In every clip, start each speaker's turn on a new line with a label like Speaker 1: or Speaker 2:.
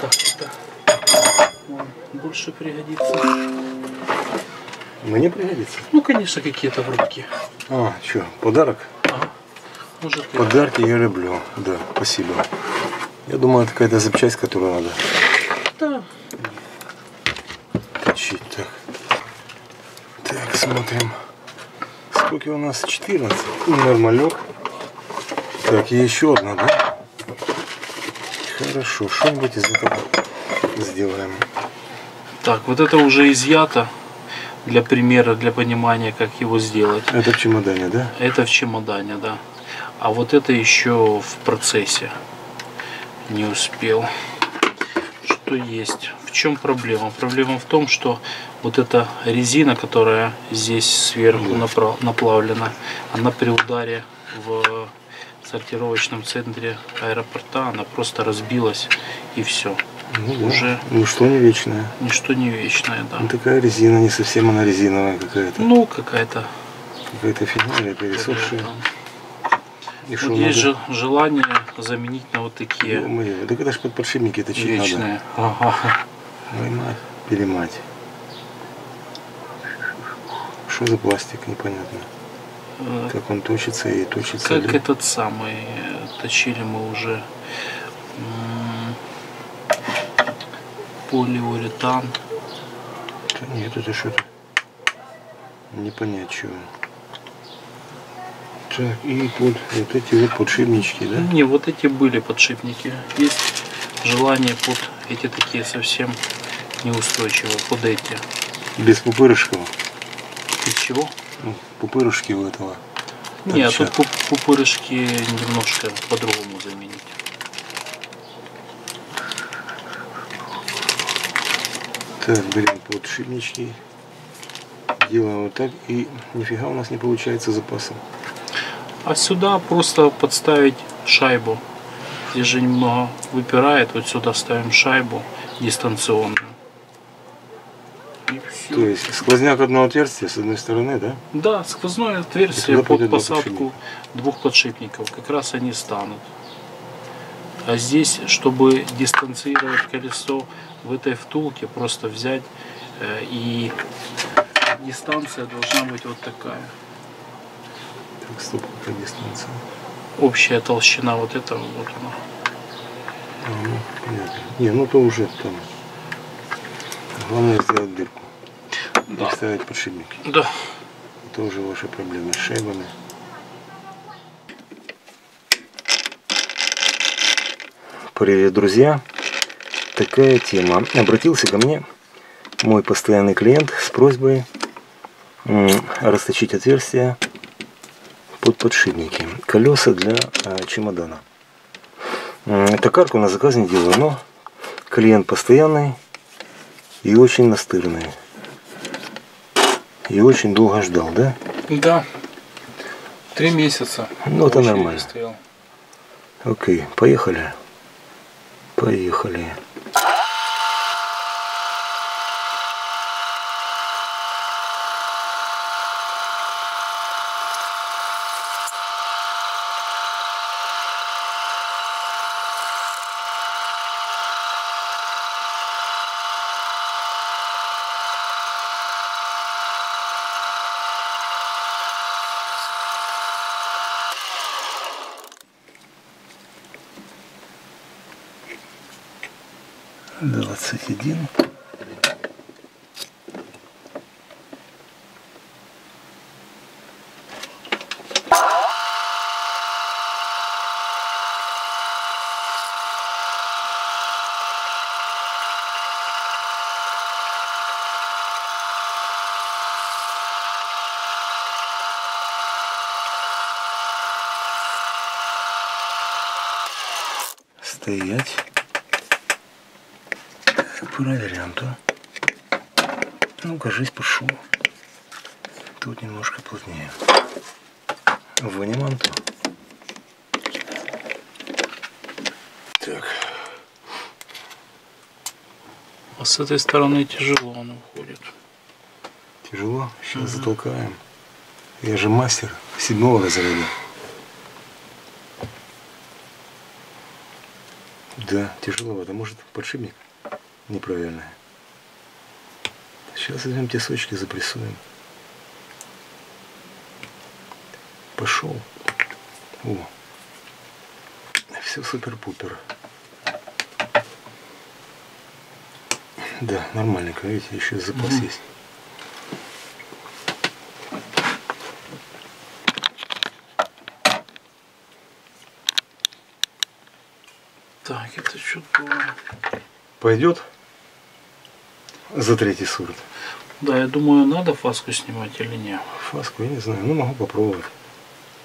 Speaker 1: Так, это вам больше пригодится.
Speaker 2: Мне пригодится.
Speaker 1: Ну, конечно, какие-то врубки.
Speaker 2: А, что, подарок?
Speaker 1: Ага. Может,
Speaker 2: Подарки я люблю. Да, спасибо. Я думаю, это какая-то запчасть, которую надо
Speaker 1: Да.
Speaker 2: точить. Так, так смотрим. Сколько у нас? 14. Ну, Нормалек. Так, и еще одна, да? Хорошо, что-нибудь из этого сделаем.
Speaker 1: Так, вот это уже изъято для примера, для понимания, как его сделать.
Speaker 2: Это в чемодане, да?
Speaker 1: Это в чемодане, да. А вот это еще в процессе. Не успел. Что есть? В чем проблема? Проблема в том, что вот эта резина, которая здесь сверху напра- наплавлена, она при ударе в сортировочном центре аэропорта, она просто разбилась и все.
Speaker 2: Ну, да.
Speaker 1: Уже
Speaker 2: Ничто не вечное.
Speaker 1: ничто не вечное, да.
Speaker 2: Ну, такая резина, не совсем она резиновая какая-то.
Speaker 1: Ну, какая-то.
Speaker 2: Какая-то фигня пересохшая.
Speaker 1: там.
Speaker 2: И
Speaker 1: Вот
Speaker 2: надо?
Speaker 1: есть же желание заменить на вот такие
Speaker 2: Ё-моё, да когда ж под подшипники точить
Speaker 1: вечные. Ага.
Speaker 2: надо. Ой, мать, перемать. Что за пластик, непонятно.
Speaker 1: Э,
Speaker 2: Как он точится и точится.
Speaker 1: Как
Speaker 2: да?
Speaker 1: этот самый, э, точили мы уже полиуретан.
Speaker 2: Да Нет, это что-то. Не понять чего. Так, и под вот эти вот подшипнички, да?
Speaker 1: Не, вот эти были подшипники. Есть желание под эти такие совсем неустойчивые, под эти.
Speaker 2: Без пупырышков.
Speaker 1: Из чего?
Speaker 2: Ну, пупырышки у этого.
Speaker 1: Нет,
Speaker 2: торчат.
Speaker 1: тут пуп- пупырышки немножко по-другому заменить.
Speaker 2: Так, берем подшипнички. Делаем вот так. И нифига у нас не получается запаса.
Speaker 1: А сюда просто подставить шайбу. Здесь же немного выпирает. Вот сюда ставим шайбу дистанционную. Все.
Speaker 2: То есть сквозняк одно отверстие с одной стороны, да?
Speaker 1: Да, сквозное отверстие под посадку двух подшипников. Как раз они станут. А здесь, чтобы дистанцировать колесо в этой втулке, просто взять э, и дистанция должна быть вот такая.
Speaker 2: Так, стоп, какая дистанция?
Speaker 1: Общая толщина вот этого, вот она.
Speaker 2: А, ну, понятно. Не, ну то уже там. Главное сделать дырку.
Speaker 1: Да.
Speaker 2: И вставить подшипники.
Speaker 1: Да.
Speaker 2: Это уже ваши проблемы с шайбами. Привет, друзья! Такая тема. Обратился ко мне мой постоянный клиент с просьбой расточить отверстия под подшипники. Колеса для э, чемодана. Токарку на заказ не делаю, но клиент постоянный и очень настырный. И очень долго ждал, да?
Speaker 1: Да. Три месяца.
Speaker 2: Ну, это нормально.
Speaker 1: стоял.
Speaker 2: Окей, поехали. Поехали. Двадцать один. Стоять. Проверяем то. Ну, кажись, пошел. Тут немножко плотнее. Вынимаем то. Так.
Speaker 1: А с этой стороны тяжело он уходит.
Speaker 2: Тяжело. Сейчас затолкаем. Я же мастер седьмого разряда. Да, тяжеловато. Может, подшипник неправильный. Сейчас возьмем тесочки, запрессуем. Пошел. О. Все супер-пупер. Да, нормальненько. Видите, еще запас
Speaker 1: Мгм.
Speaker 2: есть.
Speaker 1: Так, это что-то...
Speaker 2: Пойдет за третий сорт.
Speaker 1: Да, я думаю, надо фаску снимать или нет.
Speaker 2: Фаску, я не знаю. Ну, могу попробовать.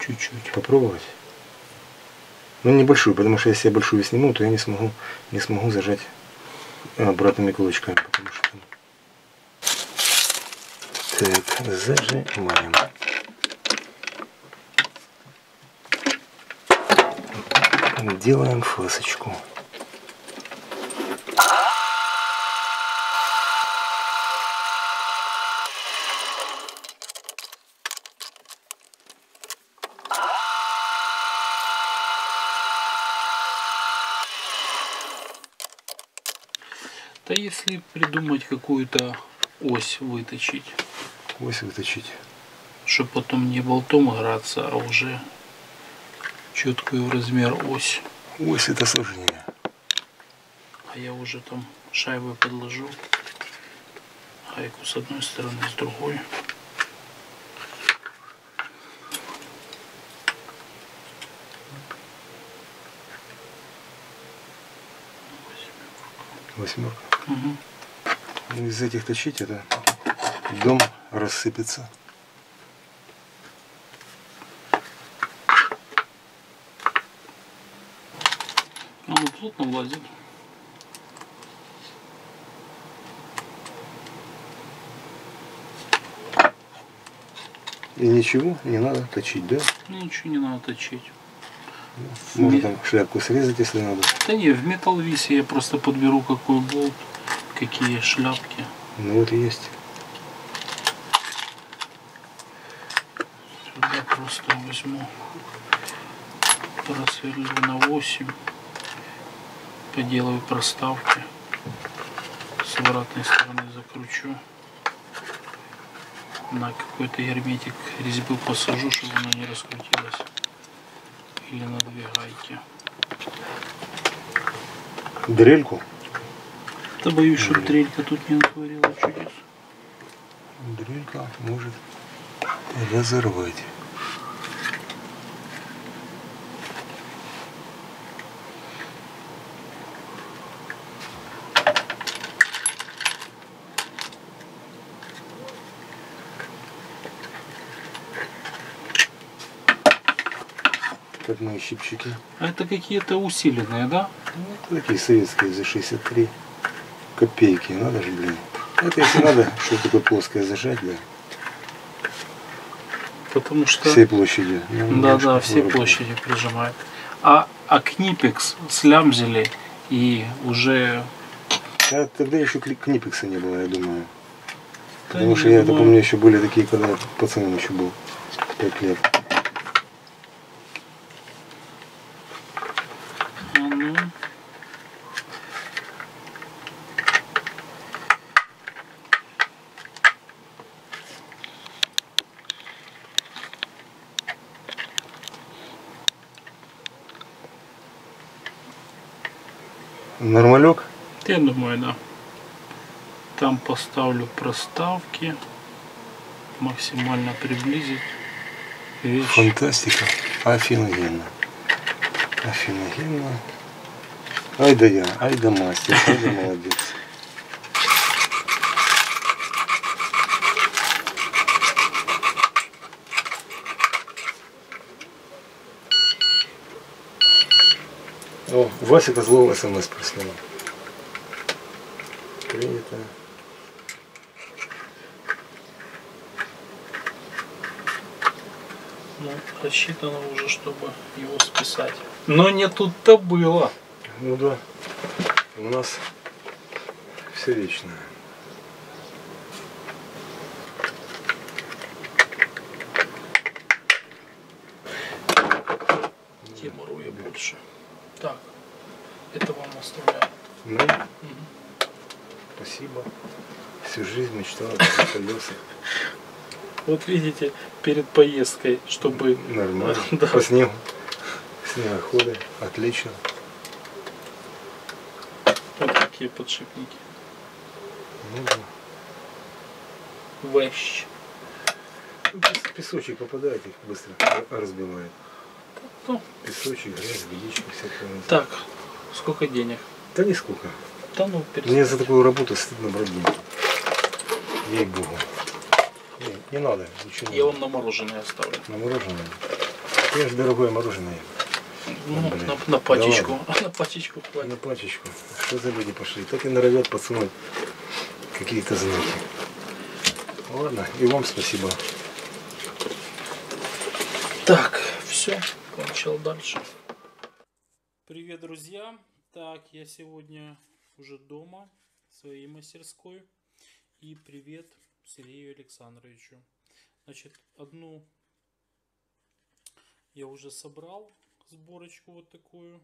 Speaker 1: Чуть-чуть.
Speaker 2: Попробовать. Ну, небольшую, потому что если я большую сниму, то я не смогу, не смогу зажать обратными кулачками. Потому что... Так, зажимаем. Делаем фасочку.
Speaker 1: Да если придумать какую-то ось выточить,
Speaker 2: Ось выточить.
Speaker 1: чтобы потом не болтом играться, а уже четкую в размер ось.
Speaker 2: Ось это сложнее.
Speaker 1: А я уже там шайбой подложу. Гайку с одной стороны, с другой.
Speaker 2: Восьмерка. Ну, Из этих точить это дом рассыпется.
Speaker 1: Оно ну, плотно влазит.
Speaker 2: И ничего не надо точить, да?
Speaker 1: Ну, Ничего не надо точить.
Speaker 2: Можно шляпку срезать, если надо.
Speaker 1: Да не, в металлвисе я просто подберу какой болт, какие шляпки.
Speaker 2: Ну вот и есть.
Speaker 1: Сюда просто возьму, просверлю на 8, поделаю проставки, с обратной стороны закручу, на какой-то герметик резьбы посажу, чтобы она не раскрутилась, или на две гайки.
Speaker 2: Дрельку.
Speaker 1: Да боюсь, чтобы дрелька тут не натворила чудес.
Speaker 2: Дрелька может разорвать. Как мои щипчики.
Speaker 1: А это какие-то усиленные, да?
Speaker 2: Ну, такие советские за 63 копейки. Надо же, блин. Это если надо, что такое плоское зажать, да.
Speaker 1: Потому что...
Speaker 2: Всей площади. Ну,
Speaker 1: Да, да, все
Speaker 2: выровнять.
Speaker 1: площади прижимает. А, а Книпекс слямзили и уже...
Speaker 2: А тогда еще книпекса не было, я думаю.
Speaker 1: Да
Speaker 2: Потому что я это
Speaker 1: думаю.
Speaker 2: помню, еще были такие, когда пацаном еще был. Пять лет.
Speaker 1: Ну.
Speaker 2: Нормалек?
Speaker 1: Я думаю, да. Там поставлю проставки. Максимально приблизить. Вещь.
Speaker 2: Фантастика. Офигенно. Офигенно. Ай да я, ай да мастер, ай да молодец. О, Вася Козлова смс прислала. Принято.
Speaker 1: Ну, рассчитано уже, чтобы его списать. Но не тут-то было.
Speaker 2: Ну да. У нас все вечное.
Speaker 1: Тимуруя больше. Так. Это вам оставляю.
Speaker 2: Ну,
Speaker 1: Мгм.
Speaker 2: спасибо. Всю жизнь мечтал о таких колесах.
Speaker 1: Вот видите, перед поездкой, чтобы...
Speaker 2: Нормально.
Speaker 1: Да.
Speaker 2: По снегу. Снегоходы. Отлично.
Speaker 1: Вот такие подшипники.
Speaker 2: Ну, да.
Speaker 1: Вещь.
Speaker 2: Пес- Песочек попадает, их быстро разбивает.
Speaker 1: Ну,
Speaker 2: Песочек, грязь, водичка, всякое.
Speaker 1: так, сколько денег?
Speaker 2: Да нисколько.
Speaker 1: Да ну, перед...
Speaker 2: Мне за такую работу стыдно брать деньги. Ей-богу. Не, не надо, ничего не
Speaker 1: Я
Speaker 2: надо.
Speaker 1: вам на мороженое оставлю.
Speaker 2: На мороженое. Я же дорогое мороженое.
Speaker 1: Ну, на, на
Speaker 2: Да
Speaker 1: пачечку. на пачечку хватит.
Speaker 2: На пачечку. Что за люди пошли? Так и норовят подсунуть какие-то знаки. Ладно, и вам спасибо.
Speaker 1: Так, все, кончил дальше. Привет, друзья. Так, я сегодня уже дома, в своей мастерской. И привет Сергею Александровичу. Значит, одну я уже собрал, сборочку вот такую.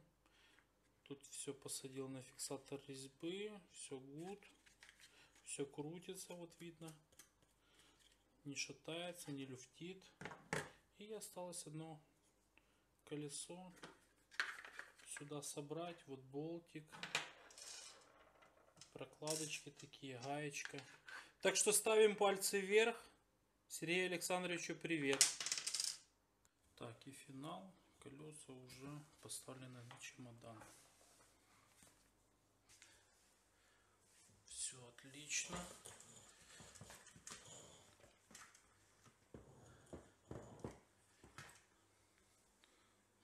Speaker 1: Тут все посадил на фиксатор резьбы, все гуд, все крутится, вот видно. Не шатается, не люфтит. И осталось одно колесо сюда собрать. Вот болтик. Прокладочки такие, гаечка. Так что ставим пальцы вверх. Сергею Александровичу привет. Так, и финал. Колеса уже поставлены на чемодан. Все отлично.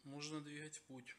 Speaker 1: Можно двигать путь.